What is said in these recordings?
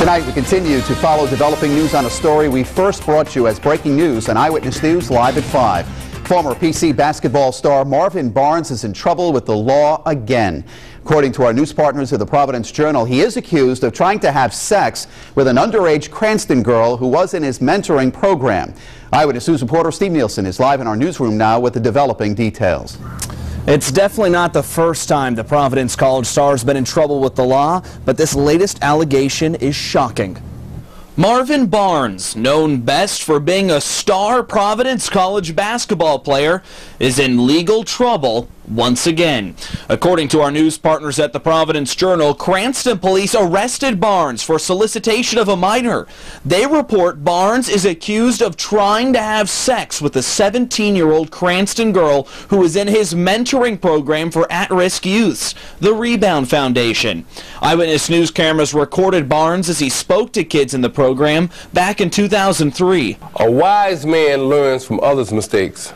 Tonight, we continue to follow developing news on a story we first brought you as breaking news on Eyewitness News Live at 5. Former PC basketball star Marvin Barnes is in trouble with the law again. According to our news partners at the Providence Journal, he is accused of trying to have sex with an underage Cranston girl who was in his mentoring program. Eyewitness News reporter Steve Nielsen is live in our newsroom now with the developing details. It's definitely not the first time the Providence College star has been in trouble with the law, but this latest allegation is shocking. Marvin Barnes, known best for being a star Providence College basketball player, is in legal trouble once again. According to our news partners at the Providence Journal, Cranston police arrested Barnes for solicitation of a minor. They report Barnes is accused of trying to have sex with a 17-year-old Cranston girl who was in his mentoring program for at-risk youths, the Rebound Foundation. Eyewitness News cameras recorded Barnes as he spoke to kids in the program back in 2003. A wise man learns from others' mistakes.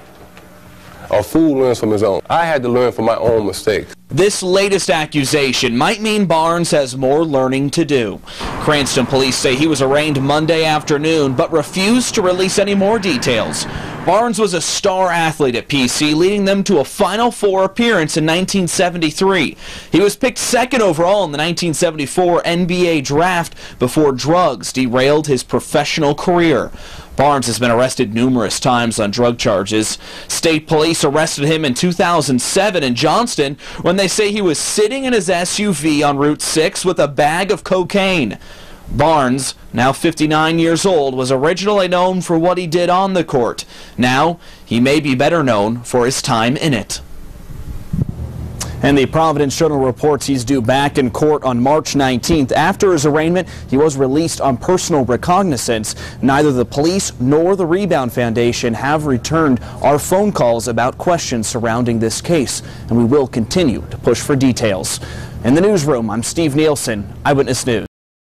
A fool learns from his own. I had to learn from my own mistakes. This latest accusation might mean Barnes has more learning to do. Cranston police say he was arraigned Monday afternoon, but refused to release any more details. Barnes was a star athlete at PC, leading them to a Final Four appearance in 1973. He was picked second overall in the 1974 NBA draft before drugs derailed his professional career. Barnes has been arrested numerous times on drug charges. State police arrested him in 2007 in Johnston when they say he was sitting in his SUV on Route 6 with a bag of cocaine. Barnes, now 59 years old, was originally known for what he did on the court. Now, he may be better known for his time in it. And the Providence Journal reports he's due back in court on March 19th. After his arraignment, he was released on personal recognizance. Neither the police nor the Rebound Foundation have returned our phone calls about questions surrounding this case, and we will continue to push for details. In the newsroom, I'm Steve Nielsen, Eyewitness News.